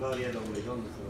Gloria al hombre, ¿dónde se